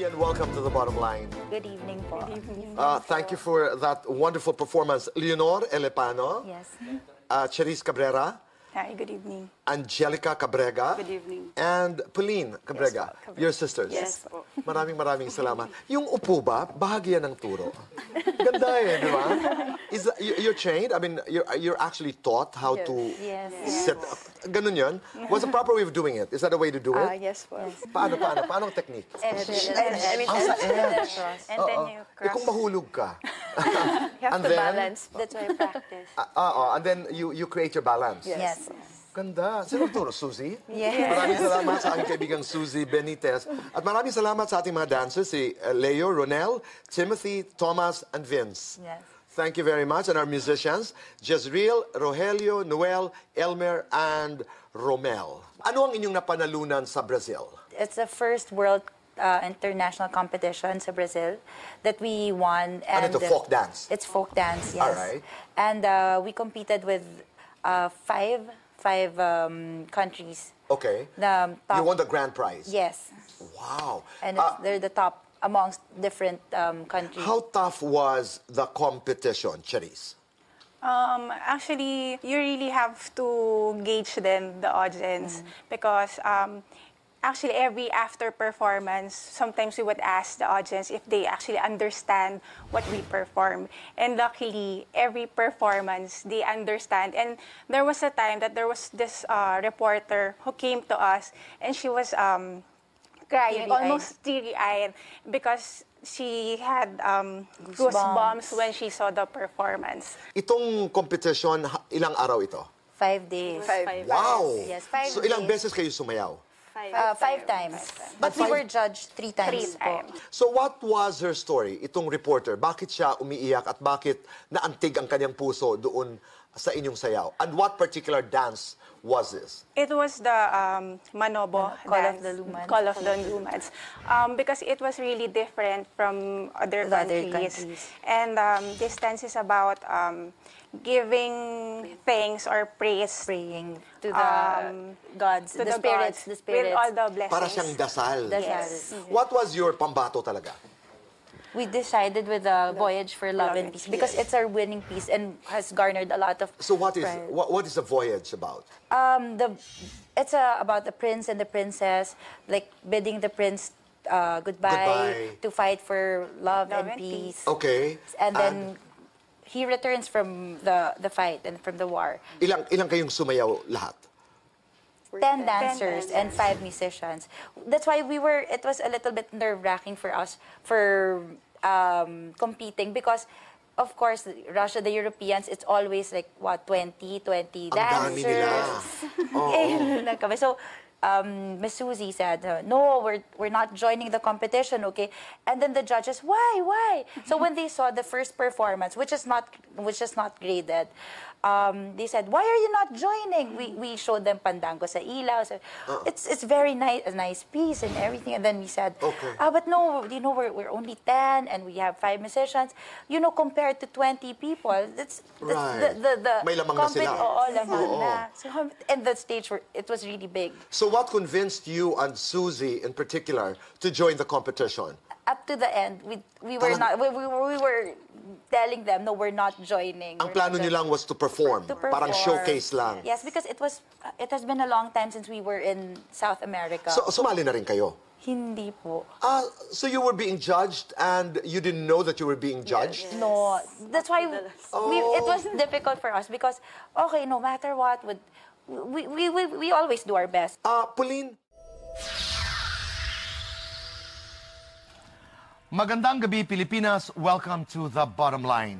evening and welcome to the bottom line. Good evening po. Uh, thank you for that wonderful performance. Leonor Elepano, Yes. uh, Cherise Cabrera, Hi, good evening. Angelica Cabrega, Good evening. and Pauline Cabrega, Yes, your sisters. Yes po. Maraming maraming salamat. Yung upo ba, bahagi yan ng turo. Ganda eh, di ba? Is that, you, you're trained? I mean, you're, you're actually taught how to Yes. sit up. Ganun yun? What's the proper way of doing it? Is that a way to do Ah, it? yes po. Paano, paano? Paano ang technique? Edge. I mean, Ah, edge. and then you Eh, kung cross. mahulog ka. You have and to then- balance. That's why I practice. Ah, ah, and then you you create your balance. Yes. Ganda. Sino turo? Suzy? Yes. Maraming salamat sa aking kaibigang Suzy Benitez. At maraming salamat sa ating mga dancers, si uh, Leo, Ronel, Timothy, Thomas, and Vince. Yes. Thank you very much. And our musicians, Jezreel, Rogelio, Noel, Elmer, and Romel. Ano ang inyong napanalunan sa Brazil? It's the first world uh, international competition sa Brazil that we won. Ano And ito, folk dance? It's folk dance, yes. Alright. And uh, we competed with uh, five five um, countries. Okay. The top, You won the grand prize? Yes. Wow. And it's, they're the top amongst different um, countries. how tough was the competition, Cherise? Um, actually, you really have to gauge them, the audience, because um, actually every after performance, sometimes we would ask the audience if they actually understand what we perform. And luckily, every performance, they understand. And there was a time that there was this uh, reporter who came to us, and she was um, crying, Teary-eyed. almost teary-eyed, because she had um, Goosebumps. goosebumps when she saw the performance. Itong competition, ha- ilang araw ito? Five days. Five. Wow! Yes, five so ilang days. beses kayo sumayaw? Uh, five times. But we Five- were judged three times Three po. times. So what was her story, itong reporter? Bakit siya umiiyak at bakit naantig ang kanyang puso doon sa inyong sayaw? And what particular dance was this? It was the um, Manobo Call of dance, the Lumans. Call of the Lumans. Um, because it was really different from other The other countries. countries. And um, this dance is about um, giving thanks or praise praying to the Um, gods, to the, the, spirits, gods the spirits. with all the blessings. Para siyang dasal. Dasal. Yes. What was your pambato talaga? We decided with the Voyage for Love, Love and and Peace because it's our winning piece and has garnered a lot of. So what is what, what is the voyage about? Um, the it's uh, about the prince and the princess, like bidding the prince uh, goodbye, Goodbye. to fight for love, Love and, and peace. Okay. And then he returns from the the fight and from the war. ilang ilang kayong sumayaw lahat? Ten dancers dancers. and five musicians. That's why we were. It was a little bit nerve wracking for us for um, competing because. Of course, Russia, the Europeans, it's always like, what, 20, 20 Ang dami dancers. nila. Oo. Eh, yun lang kami. So, um, Miss Susie said, uh, no, we're, we're not joining the competition, okay? And then the judges, why, why? So when they saw the first performance, which is not, which is not graded, um, they said, why are you not joining? We, we showed them Pandango sa ilaw. So, It's, it's very nice, a nice piece and everything. And then we said, Okay. ah, but no, you know, we're, we're only 10 and we have five musicians. You know, compared to 20 people, that's, that's Right. the, the, the May lamang na compet- sila. Oo, lamang Oo. na. So, and the stage, were, it was really big. So what convinced you and Susie in particular to join the competition? Up to the end, we, we were not, we, we, were- we were telling them, no, we're not joining. Ang plano joining." lang was to perform. To Parang perform. showcase lang. Yes, because it was, it has been a long time since we were in South America. So sumali na rin kayo? Hindi po. Ah, so you were being judged and you didn't know that you were being judged? No, that's why we, it was Oh. difficult for us because, okay, no matter what, would we, we, we, we always do our best. Ah, Pauline? Magandang gabi, Pilipinas. Welcome to The Bottom Line.